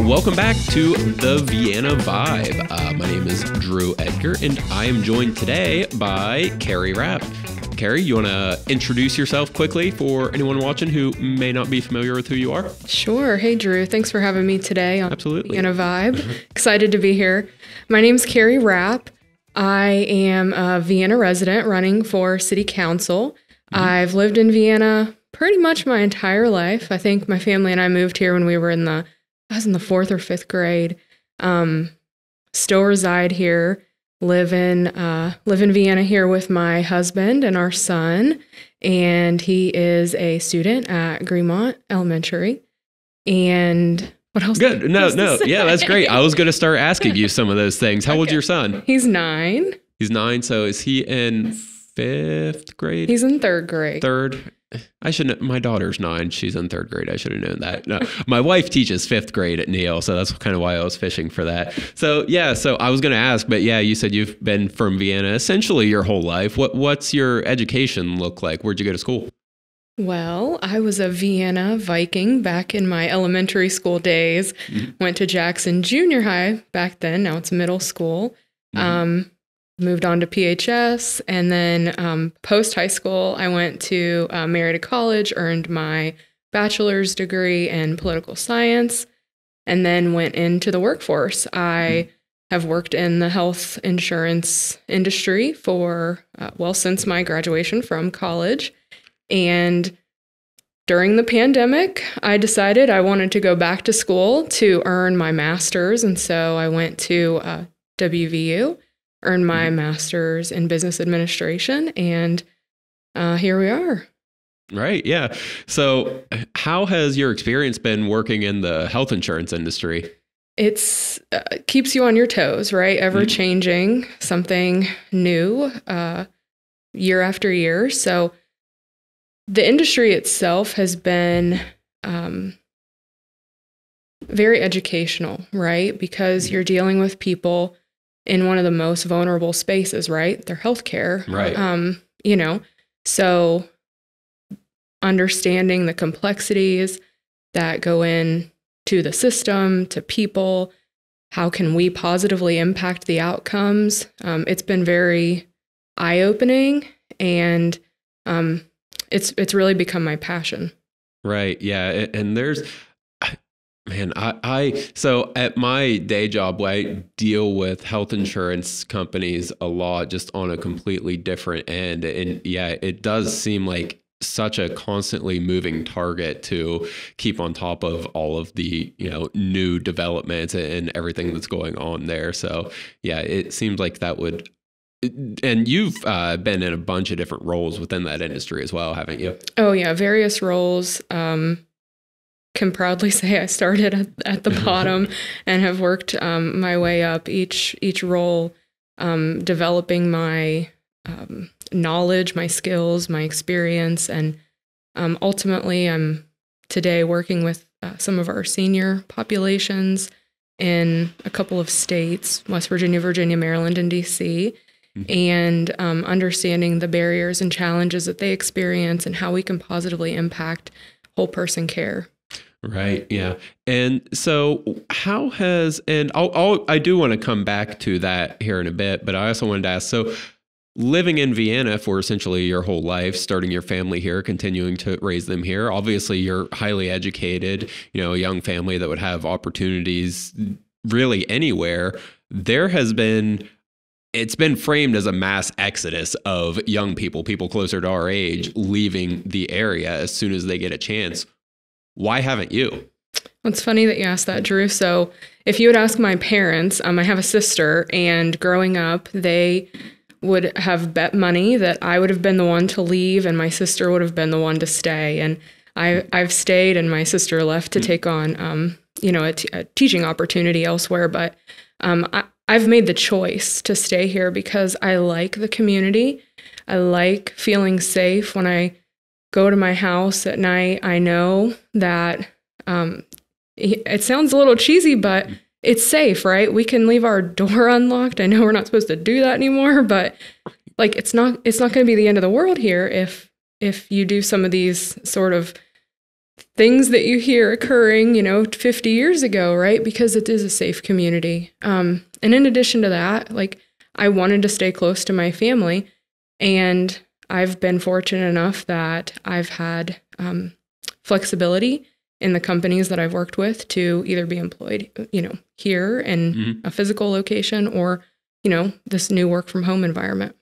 Welcome back to the Vienna Vibe. Uh, my name is Drew Edgar, and I am joined today by Carrie Rapp. Carrie, you want to introduce yourself quickly for anyone watching who may not be familiar with who you are? Sure. Hey, Drew. Thanks for having me today on Absolutely. Vienna Vibe. Excited to be here. My name is Carrie Rapp. I am a Vienna resident running for city council. I've lived in Vienna pretty much my entire life. I think my family and I moved here when we were in the I was in the fourth or fifth grade. Um, still reside here. Live in uh, live in Vienna here with my husband and our son, and he is a student at Greenmont Elementary. And what else? Good. No, no. Yeah, that's great. I was going to start asking you some of those things. How old's Okay. your son? He's nine. He's nine. So is he in fifth grade? He's in third grade. third. I should. My daughter's nine. She's in third grade. I should have known that. No, my wife teaches fifth grade at Neale, so that's kind of why I was fishing for that. So yeah, so I was going to ask, but yeah, you said you've been from Vienna essentially your whole life. What what's your education look like? Where'd you go to school? Well, I was a Vienna Viking back in my elementary school days. Went to Jackson Junior High back then. Now it's middle school. Mhm. Um, moved on to PHS, and then um, post high school, I went to uh, Marietta College, earned my bachelor's degree in political science, and then went into the workforce. I have worked in the health insurance industry for uh, well since my graduation from college. And during the pandemic, I decided I wanted to go back to school to earn my master's. And so I went to uh, WVU, earned my master's in business administration, and uh, here we are. Right. Yeah. So how has your experience been working in the health insurance industry? It's uh, keeps you on your toes, right? Ever changing, something new, uh, year after year. So the industry itself has been um, very educational, right? Because you're dealing with people in one of the most vulnerable spaces, right? Their healthcare, Right. Um, you know, so understanding the complexities that go in to the system, to people, how can we positively impact the outcomes? Um, it's been very eye opening, and um, it's it's really become my passion. Right. Yeah. And there's, man, I, I, so at my day job, I deal with health insurance companies a lot, just on a completely different end. And yeah, it does seem like such a constantly moving target to keep on top of all of the you know new developments and everything that's going on there so yeah it seems like that would and you've uh, been in a bunch of different roles within that industry as well haven't you Oh yeah, various roles. Um, can proudly say I started at, at the bottom and have worked um, my way up each each role, um, developing my um, knowledge, my skills, my experience, and um, ultimately, I'm today working with uh, some of our senior populations in a couple of states: West Virginia, Virginia, Maryland, and DC and um, understanding the barriers and challenges that they experience and how we can positively impact whole person care. Right. Yeah. And so, how has and I'll, I'll I do want to come back to that here in a bit, but I also wanted to ask. So, living in Vienna for essentially your whole life, starting your family here, continuing to raise them here. Obviously, you're highly educated. You know, a young family that would have opportunities really anywhere. There has been it's been framed as a mass exodus of young people, people closer to our age, leaving the area as soon as they get a chance. Why haven't you? It's funny that you asked that, Drew. So, if you would ask my parents, um, I have a sister, and growing up, they would have bet money that I would have been the one to leave, and my sister would have been the one to stay. And I, I've stayed, and my sister left to take on, um, you know, a, t- a teaching opportunity elsewhere. But um, I, I've made the choice to stay here because I like the community. I like feeling safe when I go to my house at night. I know that um, it sounds a little cheesy, but it's safe, right? We can leave our door unlocked. I know we're not supposed to do that anymore, but like it's not it's not going to be the end of the world here if if you do some of these sort of things that you hear occurring, you know, 50 years ago, right? Because it is a safe community. Um, and in addition to that, like I wanted to stay close to my family, and I've been fortunate enough that I've had um, flexibility in the companies that I've worked with to either be employed, you know, here in Mhm. a physical location or, you know, this new work from home environment.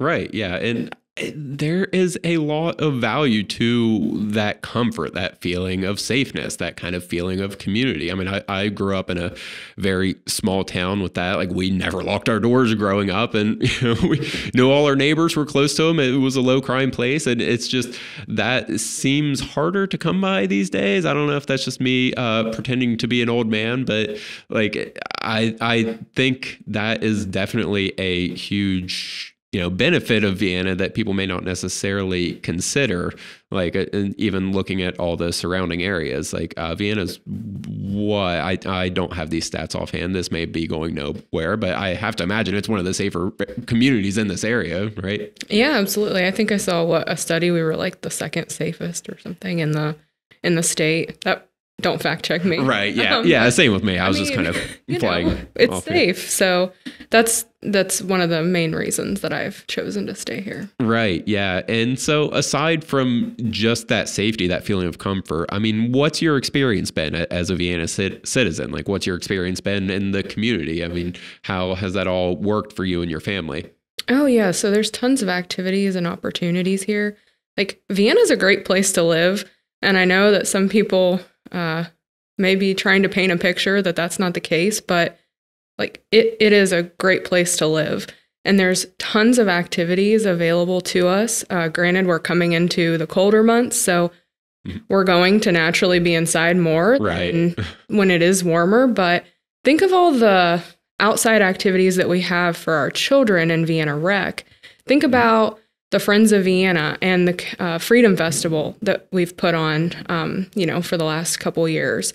Right. Yeah. And there is a lot of value to that comfort, that feeling of safeness, that kind of feeling of community. I mean, I, I grew up in a very small town with that. Like, we never locked our doors growing up, and you know, we knew all our neighbors were close to them. It was a low crime place. And it's just that seems harder to come by these days. I don't know if that's just me uh, pretending to be an old man, but like, I, I think that is definitely a huge you know benefit of Vienna that people may not necessarily consider like uh, even looking at all the surrounding areas like uh, Vienna's what I, I don't have these stats offhand this may be going nowhere but I have to imagine it's one of the safer communities in this area right Yeah, absolutely. I think I saw what a study we were like the second safest or something in the in the state. That don't fact check me. right yeah Um, yeah same with me I was I just kind of flying know, it's off here. safe. So that's that's one of the main reasons that I've chosen to stay here. Right. Yeah. And so, aside from just that safety, that feeling of comfort, I mean, what's your experience been as a Vienna cit- citizen? Like, what's your experience been in the community? I mean, how has that all worked for you and your family? Oh yeah, so there's tons of activities and opportunities here. Like Vienna's a great place to live, and I know that some people uh, maybe trying to paint a picture that that's not the case, but like it, it is a great place to live. And there's tons of activities available to us. Uh, granted, we're coming into the colder months, so Mhm. we're going to naturally be inside more Right. when it is warmer. But think of all the outside activities that we have for our children in Vienna Rec. Think about the Friends of Vienna and the uh, Freedom Festival that we've put on, um, you know, for the last couple years.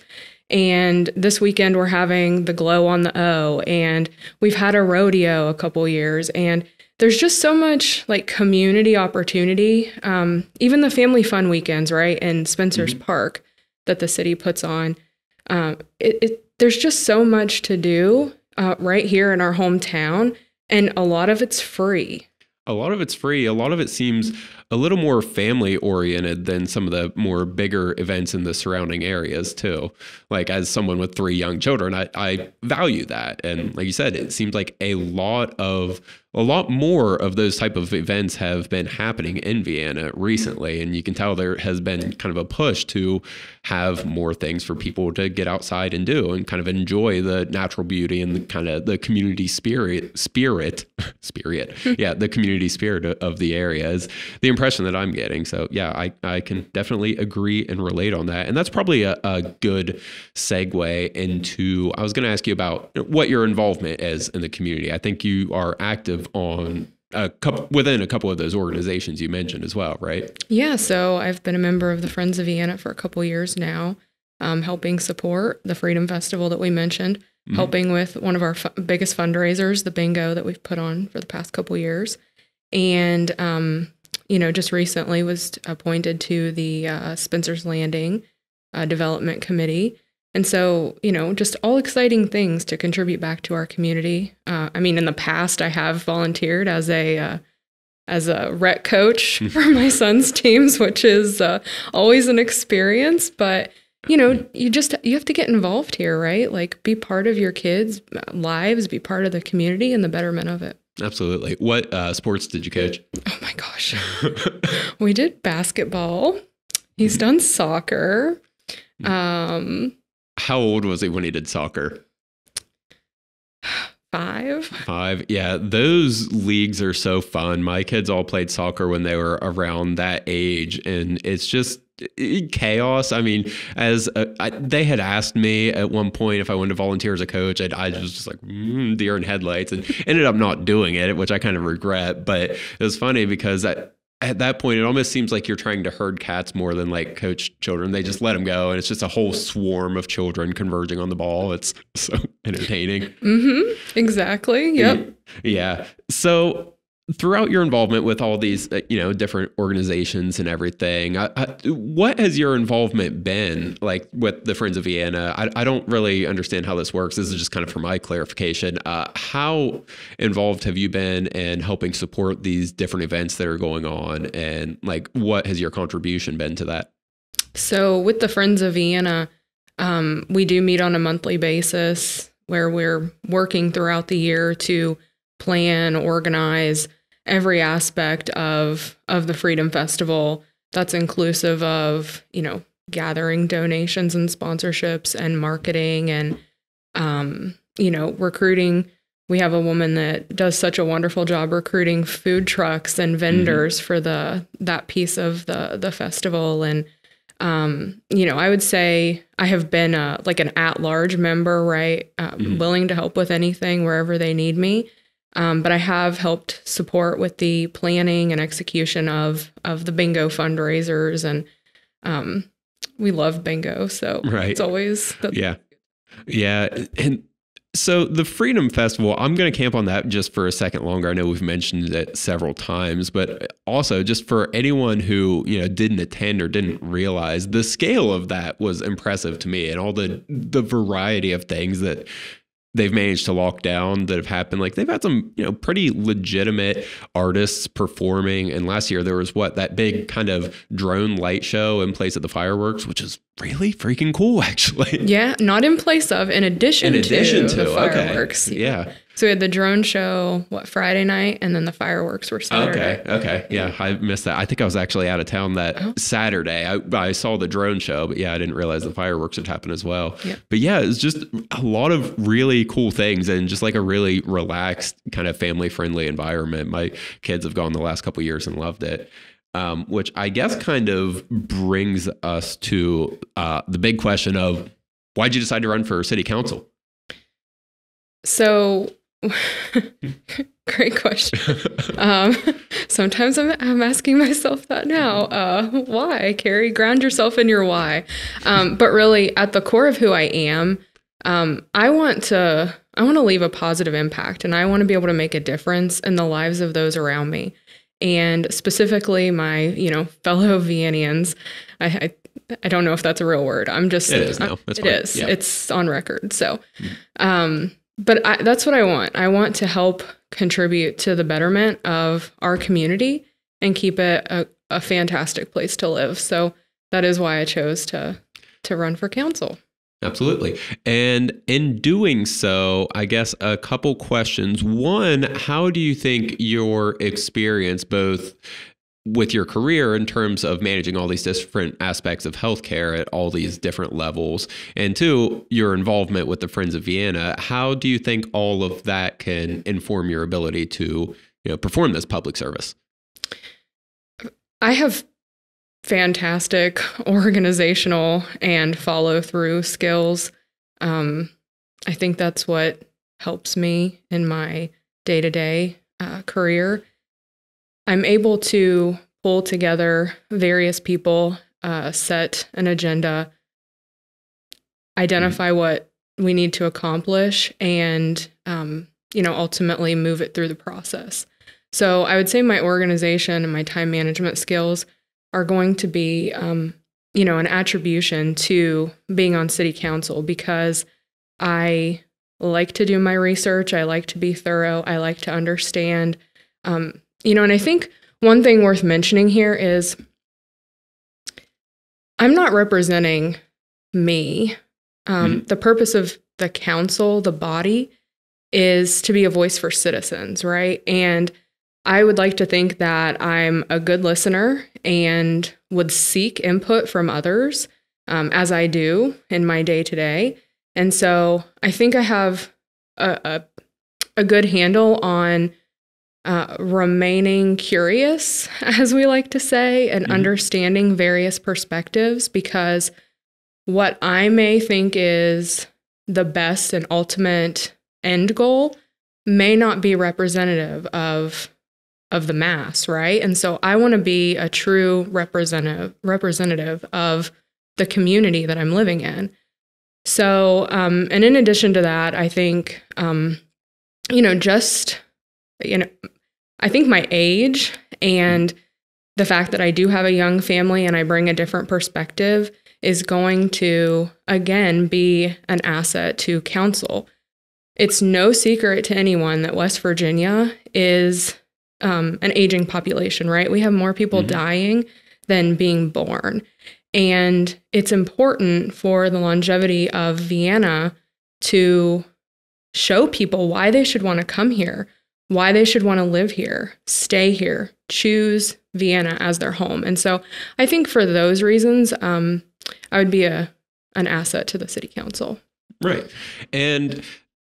And this weekend we're having the Glow on the O, and we've had a rodeo a couple years, and there's just so much like community opportunity. Um, even the family fun weekends, right, in Spencer's Park that the city puts on. Um, it, it there's just so much to do uh, right here in our hometown, and a lot of it's free. A lot of it's free. A lot of it seems a little more family oriented than some of the more bigger events in the surrounding areas, too. Like, as someone with three young children, I, I value that. And like you said, it seems like a lot of a lot more of those type of events have been happening in Vienna recently, and you can tell there has been kind of a push to have more things for people to get outside and do, and kind of enjoy the natural beauty and the kind of the community spirit, spirit, spirit, yeah, the community spirit of- the area is the impression that I'm getting. So yeah, I I can definitely agree and relate on that, and that's probably a, a good segue into. I was going to ask you about what your involvement is in the community. I think you are active on a couple within a couple of those organizations you mentioned as well, right? Yeah, so I've been a member of the Friends of Vienna for a couple years now, um, helping support the Freedom Festival that we mentioned, Mhm. helping with one of our fu- biggest fundraisers, the bingo that we've put on for the past couple years, and um, you know, just recently was appointed to the uh, Spencer's Landing uh, Development Committee. And so, you know, just all exciting things to contribute back to our community. Uh, I mean, in the past, I have volunteered as a uh, as a rec coach for my son's teams, which is uh, always an experience. But you know, you just you have to get involved here, right? Like, be part of your kids' lives, be part of the community and the betterment of it. Absolutely. What uh, sports did you coach? Oh my gosh, we did basketball. He's done soccer. Um, How old was he when he did soccer? five. Five. Yeah, those leagues are so fun. My kids all played soccer when they were around that age, and it's just chaos. I mean, as a, I, they had asked me at one point if I wanted to volunteer as a coach, I'd, I was just like mm, deer in headlights, and ended up not doing it, which I kind of regret. But it was funny because I, at that point, it almost seems like you're trying to herd cats more than like coach children. They just let them go, and it's just a whole swarm of children converging on the ball. It's so entertaining. Mm-hmm. Exactly. Yep. Yeah. So throughout your involvement with all these, uh, you know, different organizations and everything, I, I, what has your involvement been like with the Friends of Vienna? I, I, don't really understand how this works. This is just kind of for my clarification. Uh, how involved have you been in helping support these different events that are going on, and like, what has your contribution been to that? So, with the Friends of Vienna, um, we do meet on a monthly basis where we're working throughout the year to plan, organize every aspect of of the Freedom Festival. That's inclusive of, you know, gathering donations and sponsorships and marketing and um, you know, recruiting. We have a woman that does such a wonderful job recruiting food trucks and vendors mm-hmm. for the that piece of the the festival and um, you know, I would say I have been a, like an at large member, right? Um, mm-hmm. Willing to help with anything wherever they need me. Um, but I have helped support with the planning and execution of of the bingo fundraisers, and um, we love bingo, so right. it's always yeah, yeah, and so the Freedom Festival, I'm going to camp on that just for a second longer. I know we've mentioned it several times, but also just for anyone who, you know, didn't attend or didn't realize the scale of that was impressive to me and all the the variety of things that they've managed to lock down that have happened. Like they've had some, you know, pretty legitimate artists performing. And last year there was what that big kind of drone light show in place of the fireworks, which is really freaking cool, actually. Yeah, not in place of, in addition, in addition to, to the fireworks. Okay. Yeah. So we had the drone show what Friday night, and then the fireworks were Saturday. Okay, okay, yeah, I missed that. I think I was actually out of town that oh. Saturday. I, I saw the drone show, but yeah, I didn't realize the fireworks had happened as well. Yeah. But yeah, it's just a lot of really cool things, and just like a really relaxed, kind of family friendly environment. My kids have gone the last couple years and loved it. Um, which I guess kind of brings us to uh, the big question of why'd you decide to run for city council? So Great question. um, sometimes I'm, I'm asking myself that now. Uh, why, Carrie? Ground yourself in your why. Um, but really, at the core of who I am, um, I want to I want to leave a positive impact, and I want to be able to make a difference in the lives of those around me, and specifically my you know fellow Viennians. I, I I don't know if that's a real word. I'm just it is now. It's it is. Yeah. It's on record. So, mm. um, but I, that's what I want. I want to help contribute to the betterment of our community and keep it a, a fantastic place to live. So that is why I chose to to run for council. Absolutely. And in doing so, I guess a couple questions. One, how do you think your experience, both with your career in terms of managing all these different aspects of healthcare at all these different levels. And two your involvement with the friends of vienna how do you think all of that can inform your ability to you know perform this public service? I have fantastic organizational and follow through skills. Um, i think that's what helps me in my day-to-day uh, career I'm able to pull together various people, uh, set an agenda, identify mm-hmm. what we need to accomplish, and um, you know ultimately move it through the process. So I would say my organization and my time management skills are going to be um, you know an attribution to being on city council because I like to do my research. I like to be thorough. I like to understand um, you know, and I think one thing worth mentioning here is I'm not representing me. Um, mm-hmm. The purpose of the council, the body, is to be a voice for citizens, right? And I would like to think that I'm a good listener and would seek input from others um, as I do in my day to day. And so I think I have a, a, a good handle on uh, remaining curious, as we like to say, and mm-hmm. understanding various perspectives because what I may think is the best and ultimate end goal may not be representative of of the mass, right? And so I want to be a true representative representative of the community that I'm living in. So, um, and in addition to that, I think, um, you know, just you know, I think my age and the fact that I do have a young family and I bring a different perspective is going to, again, be an asset to council. It's no secret to anyone that West Virginia is um, an aging population, right? We have more people mm-hmm. dying than being born. And it's important for the longevity of Vienna to show people why they should want to come here, why they should want to live here, stay here, choose Vienna as their home. And so I think for those reasons, um, I would be a an asset to the city council. Right. And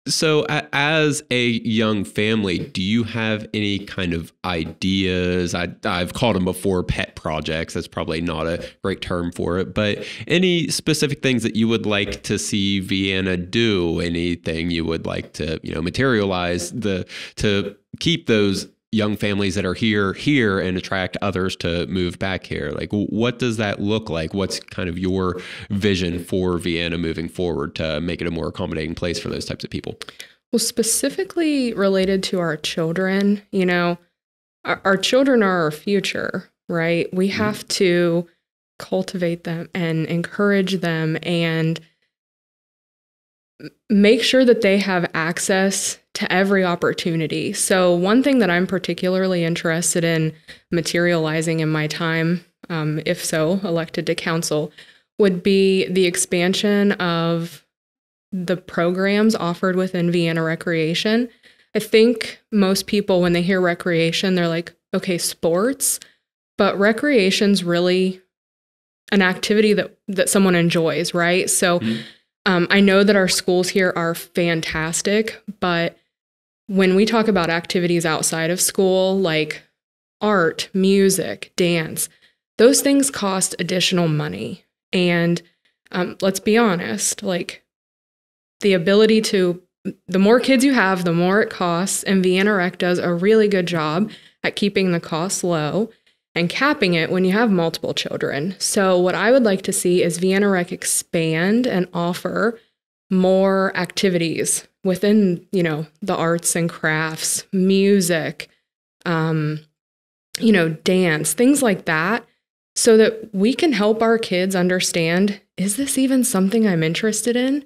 so, as a young family, do you have any kind of ideas? I, have called them before pet projects. That's probably not a great term for it, but any specific things that you would like to see Vienna do? Anything you would like to, you know, materialize the to keep those young families that are here here and attract others to move back here? Like what does that look like? What's kind of your vision for vienna moving forward to make it a more accommodating place for those types of people? Well specifically related to our children you know our, our children are our future right? We mm-hmm. have to cultivate them and encourage them and make sure that they have access to every opportunity. So, one thing that I'm particularly interested in materializing in my time, um, if so elected to council, would be the expansion of the programs offered within Vienna Recreation. I think most people, when they hear recreation, they're like, okay, sports, but recreation's really an activity that that someone enjoys, right? So. Mm-hmm um, I know that our schools here are fantastic, but when we talk about activities outside of school, like art, music, dance, those things cost additional money. And um, let's be honest, like the ability to, the more kids you have, the more it costs. And Vienna Rec does a really good job at keeping the cost low and capping it when you have multiple children. So, what I would like to see is Vienna Rec expand and offer more activities within, you know, the arts and crafts, music, um, you know, dance, things like that, so that we can help our kids understand is this even something I'm interested in?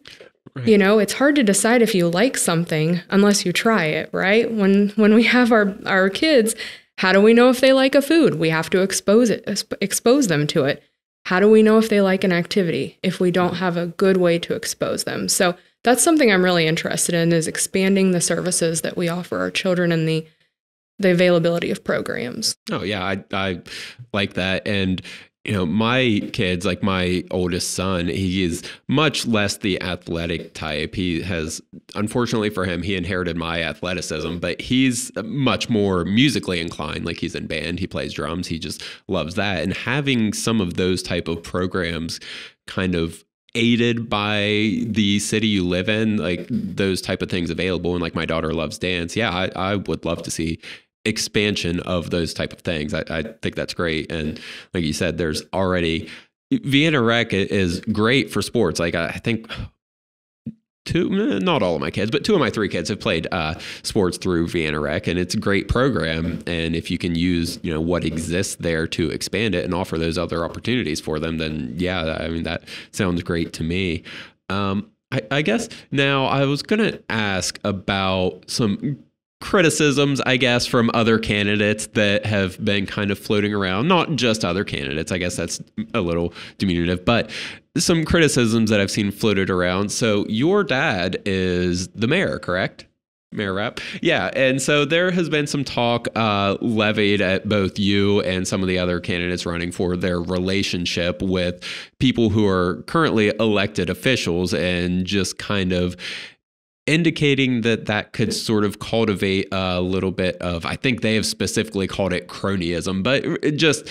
Right. You know, it's hard to decide if you like something unless you try it, right? When when we have our our kids, how do we know if they like a food? We have to expose it, expose them to it. How do we know if they like an activity if we don't have a good way to expose them? So that's something I'm really interested in is expanding the services that we offer our children and the the availability of programs. Oh yeah, I I like that and you know, my kids, like my oldest son, he is much less the athletic type. He has, unfortunately for him, he inherited my athleticism, but he's much more musically inclined. Like he's in band, he plays drums, he just loves that. And having some of those type of programs kind of aided by the city you live in like those type of things available and like my daughter loves dance yeah I, I would love to see expansion of those type of things. I, I think that's great. And like you said, there's already Vienna Rec is great for sports. Like I think two, not all of my kids, but two of my three kids have played uh, sports through Vienna Rec, and it's a great program. And if you can use, you know, what exists there to expand it and offer those other opportunities for them, then yeah, I mean that sounds great to me. Um, I, I guess now I was to ask about some criticisms, I guess, from other candidates that have been kind of floating around. Not just other candidates, I guess that's a little diminutive, but some criticisms that I've seen floated around. So, your dad is the mayor, correct? Mayor Rapp. Yeah. And so there has been some talk uh, levied at both you and some of the other candidates running for their relationship with people who are currently elected officials and just kind of indicating that that could sort of cultivate a little bit of, I think they have specifically called it cronyism, but just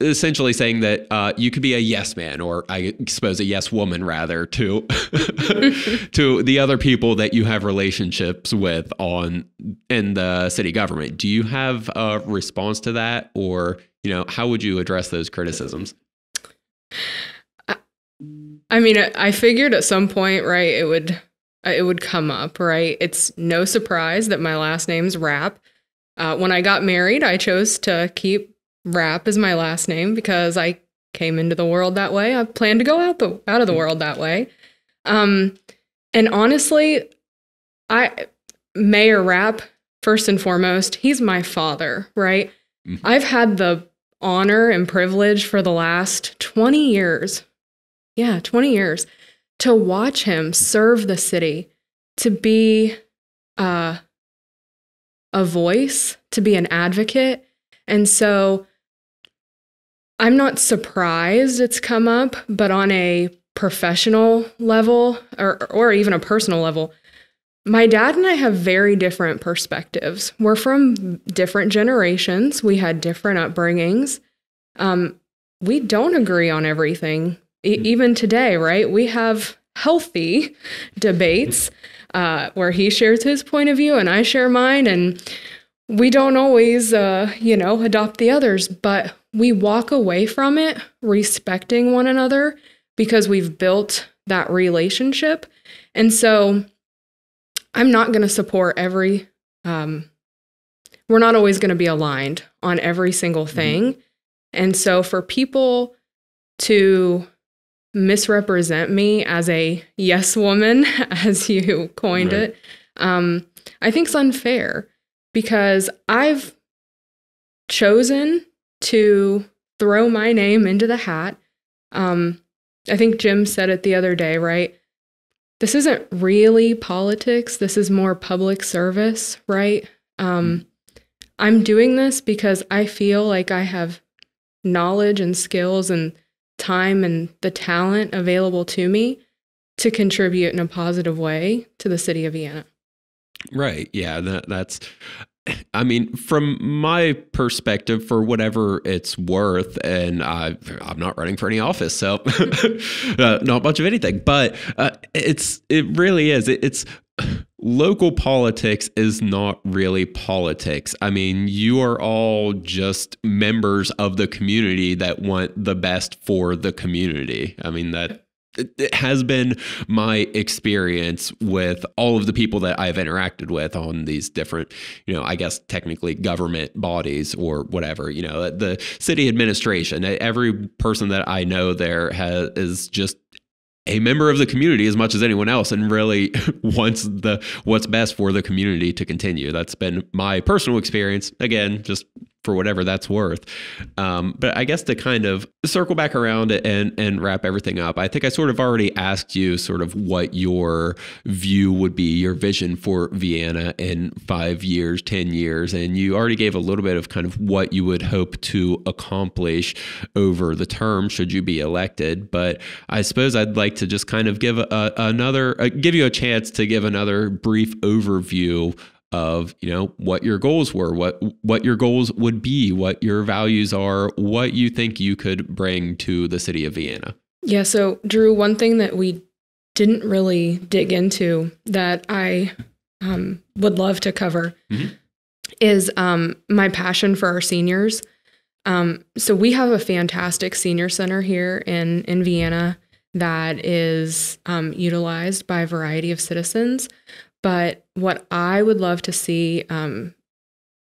essentially saying that uh, you could be a yes man or I suppose a yes woman rather to to the other people that you have relationships with on in the city government. Do you have a response to that, or you know how would you address those criticisms? I mean, I figured at some point, right, it would it would come up, right? It's no surprise that my last name's Rapp. Uh, when I got married, I chose to keep Rapp as my last name because I came into the world that way. I plan to go out the out of the world that way. Um, and honestly, I Mayor Rapp first and foremost, he's my father, right? Mhm. I've had the honor and privilege for the last 20 years. Yeah, 20 years to watch him serve the city, to be uh, a voice, to be an advocate. And so I'm not surprised it's come up, but on a professional level or, or even a personal level, my dad and I have very different perspectives. We're from different generations, we had different upbringings. Um, we don't agree on everything, e- even today, right? We have healthy debates uh, where he shares his point of view and I share mine, and we don't always, uh, you know, adopt the others, but we walk away from it respecting one another because we've built that relationship. And so I'm not going to support every, um, we're not always going to be aligned on every single thing. And so for people to misrepresent me as a yes woman, as you coined Right. it, um, I think it's unfair because I've chosen to throw my name into the hat. Um, I think Jim said it the other day, right? This isn't really politics. This is more public service, right? Um, I'm doing this because I feel like I have knowledge and skills and time and the talent available to me to contribute in a positive way to the city of Vienna. Right. Yeah. That, that's. I mean, from my perspective, for whatever it's worth, and I, I'm not running for any office, so uh, not much of anything. But uh, it's it really is. It, it's local politics is not really politics. I mean, you are all just members of the community that want the best for the community. I mean that it has been my experience with all of the people that I've interacted with on these different, you know, I guess technically government bodies or whatever, you know, the city administration. Every person that I know there has is just a member of the community as much as anyone else and really wants the what's best for the community to continue. That's been my personal experience. Again, just for whatever that's worth. Um, but I guess to kind of circle back around and and wrap everything up, I think I sort of already asked you sort of what your view would be, your vision for Vienna in five years, ten years, and you already gave a little bit of kind of what you would hope to accomplish over the term should you be elected. But I suppose I'd like to just kind of give a, another uh, give you a chance to give another brief overview of you know what your goals were what what your goals would be what your values are what you think you could bring to the city of vienna Yeah, so Drew, one thing that we didn't really dig into that I um, would love to cover Mhm. is um, my passion for our seniors. Um, so we have a fantastic senior center here in in Vienna that is um, utilized by a variety of citizens. But what I would love to see um,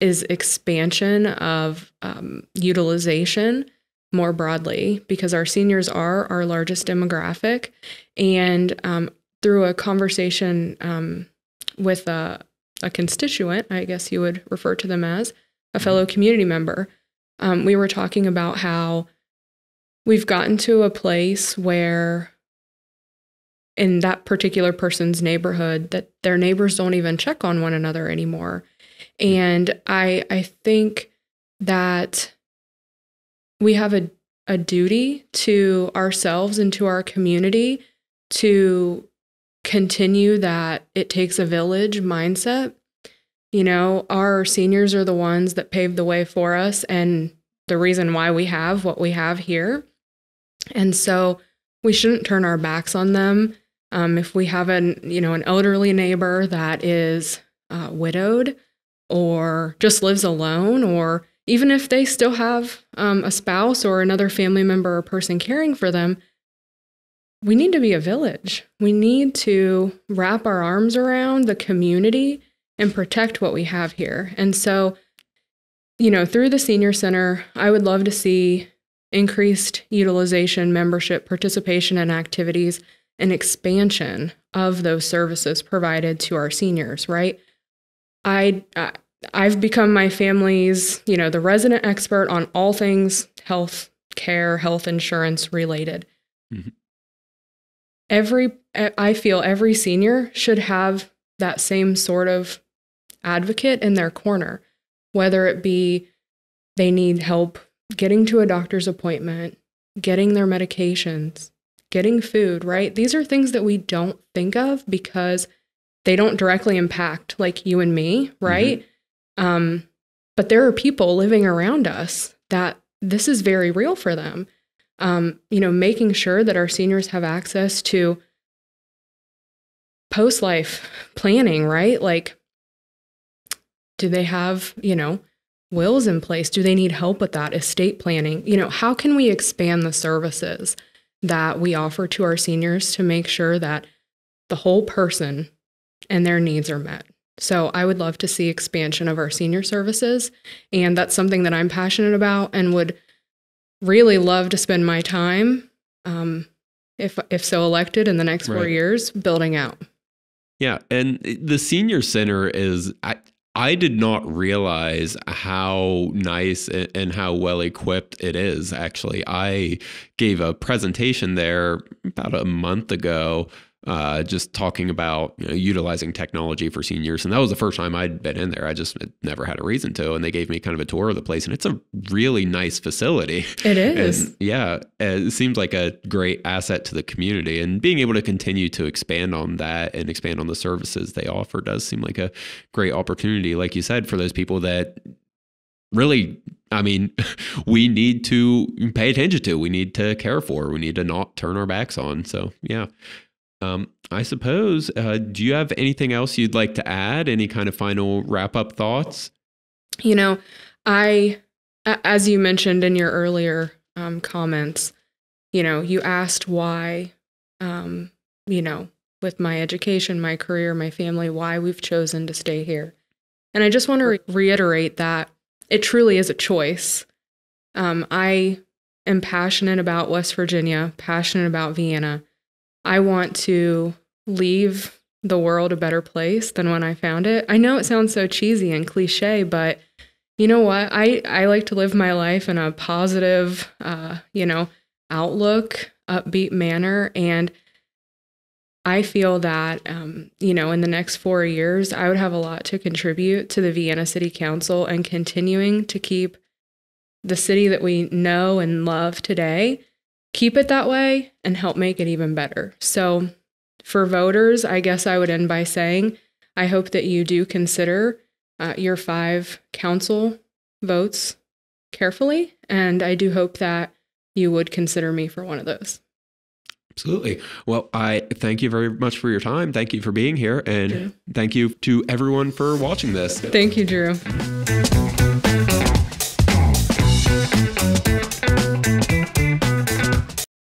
is expansion of um, utilization more broadly because our seniors are our largest demographic. And um, through a conversation um, with a, a constituent, I guess you would refer to them as a fellow community member, um, we were talking about how we've gotten to a place where in that particular person's neighborhood that their neighbors don't even check on one another anymore. And i i think that we have a, a duty to ourselves and to our community to continue that it takes a village mindset. You know our seniors are the ones that paved the way for us and the reason why we have what we have here. And so we shouldn't turn our backs on them um, if we have an you know an elderly neighbor that is uh, widowed or just lives alone or even if they still have um, a spouse or another family member or person caring for them we need to be a village. We need to wrap our arms around the community and protect what we have here. And so you know, through the senior center, I would love to see increased utilization, membership, participation in activities, and expansion of those services provided to our seniors, right? I, I I've become my family's, you know, the resident expert on all things health care, health insurance related. Mm-hmm. Every I feel every senior should have that same sort of advocate in their corner, whether it be they need help getting to a doctor's appointment, getting their medications, getting food, right? These are things that we don't think of because they don't directly impact like you and me, right? Mm-hmm. Um, but there are people living around us that this is very real for them. Um, you know, making sure that our seniors have access to post life planning, right? Like, do they have, you know, wills in place? Do they need help with that? Estate planning? You know, how can we expand the services that we offer to our seniors to make sure that the whole person and their needs are met? So I would love to see expansion of our senior services. And that's something that I'm passionate about and would really love to spend my time, um, if, if so elected in the next right. four years, building out. Yeah. And the senior center is, I, I did not realize how nice and how well equipped it is. Actually, I gave a presentation there about a month ago uh, just talking about you know, utilizing technology for seniors. And that was the first time I'd been in there. I just never had a reason to. And they gave me kind of a tour of the place, and it's a really nice facility. It is. And yeah, it seems like a great asset to the community. And being able to continue to expand on that and expand on the services they offer does seem like a great opportunity, like you said, for those people that really I mean, we need to pay attention to. We need to care for. We need to not turn our backs on. So, yeah. Um, I suppose, uh, do you have anything else you'd like to add? Any kind of final wrap up thoughts? You know, I, as you mentioned in your earlier um, comments, you know, you asked why, um, you know, with my education, my career, my family, why we've chosen to stay here. And I just want to re- reiterate that it truly is a choice. Um, I am passionate about West Virginia, passionate about Vienna. I want to leave the world a better place than when I found it. I know it sounds so cheesy and cliche, but you know what? I, I like to live my life in a positive, uh, you know, outlook, upbeat manner. And I feel that, um, you know, in the next four years, I would have a lot to contribute to the Vienna City Council and continuing to keep the city that we know and love today keep it that way and help make it even better. So, for voters, I guess I would end by saying I hope that you do consider uh, your five council votes carefully. And I do hope that you would consider me for one of those. Absolutely. Well, I thank you very much for your time. Thank you for being here. And thank you to everyone for watching this. Thank you, Drew.